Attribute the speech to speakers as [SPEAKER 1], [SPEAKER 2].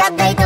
[SPEAKER 1] shot they